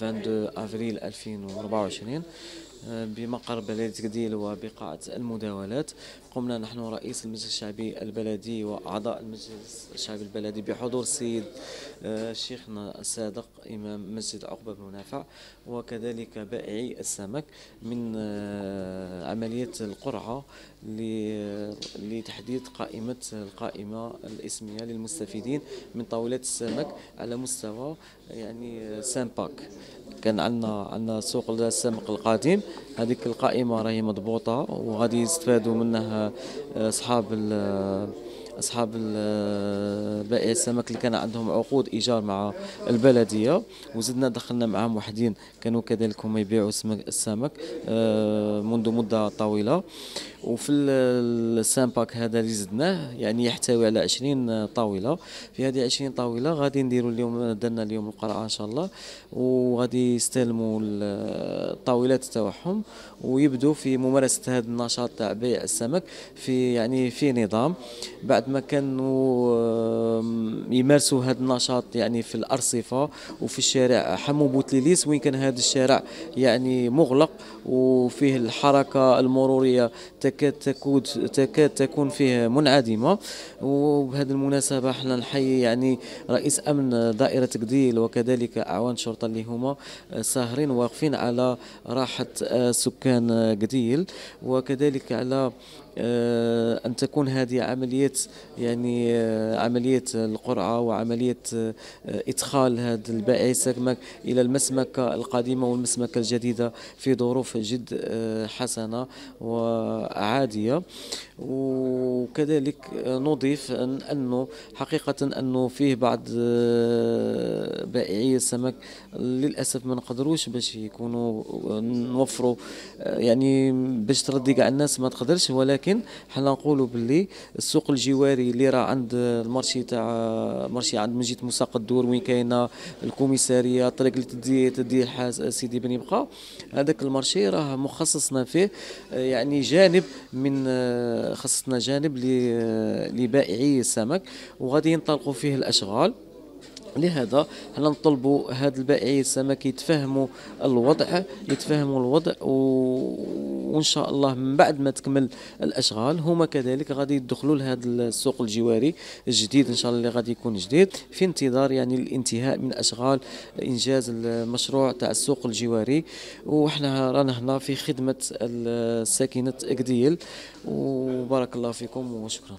22 أفريل 2024 بمقر بلدية قديل وبقاعة المداولات. قمنا نحن رئيس المجلس الشعبي البلدي وأعضاء المجلس الشعبي البلدي بحضور السيد آه، شيخنا الصادق إمام مسجد عقبة بن نافع وكذلك بائعي السمك من آه، عملية القرعة لتحديد قائمة القائمة الإسمية للمستفيدين من طاولات السمك على مستوى يعني سامباك. كان عندنا عندنا سوق السمك القديم. هذيك القائمة راهي مضبوطة وغادي يستفادوا منها أصحاب أصحاب بائع السمك اللي كان عندهم عقود إيجار مع البلدية وزدنا دخلنا معهم وحدين. كانوا كذلك هم يبيعوا السمك آه، منذ مدة طويلة. وفي السامباك هذا اللي زدناه يعني يحتوي على 20 طاولة. في هذه 20 طاولة غادي نديروا اليوم درنا اليوم القرعة إن شاء الله. وغادي يستلموا الطاولات تاعهم ويبدوا في ممارسة هذا النشاط تاع بيع السمك في يعني في نظام. بعد ما كانوا يمارسوا هذا النشاط يعني في الأرصفة وفي الشارع. حمو بوتليليس وين كان هذا الشارع يعني مغلق وفيه الحركة المرورية تكاد تكون تكاد تكون فيه منعدمة. وبهذه المناسبة إحنا نحيي يعني رئيس أمن دائرة قديل وكذلك أعوان شرطة اللي هما ساهرين واقفين على راحة سكان قديل. وكذلك على آه، أن تكون هذه عملية يعني آه، عملية القرعة وعملية آه، إدخال هذا البائع السمك إلى المسمكة القديمة والمسمكة الجديدة في ظروف جد حسنة وعادية. وكذلك نضيف أن أنه حقيقة أنه فيه بعض بائعي السمك للأسف ما نقدروش باش يكونوا نوفروا يعني باش تردي كاع الناس ما تقدرش. ولكن حنا نقولوا باللي السوق الجواري اللي راه عند المارشي تاع مارشي عند مجيد مساق الدور وين كاينة الكوميسارية الطريق اللي تدي تدي سيدي بن يبقى هذاك المارشي راه مخصصنا فيه يعني جانب من خصصنا جانب لبائعي السمك وغادي ينطلقوا فيه الأشغال. لهذا حنا نطلبوا هاد البائعي السمك يتفهموا الوضع يتفهموا الوضع و... وإن شاء الله من بعد ما تكمل الأشغال هما كذلك غادي يدخلوا لهذا السوق الجواري الجديد. إن شاء الله اللي غادي يكون جديد في انتظار يعني الانتهاء من أشغال إنجاز المشروع تاع السوق الجواري. وحنا رانا هنا في خدمة الساكنة أكديل. وبارك الله فيكم وشكرا.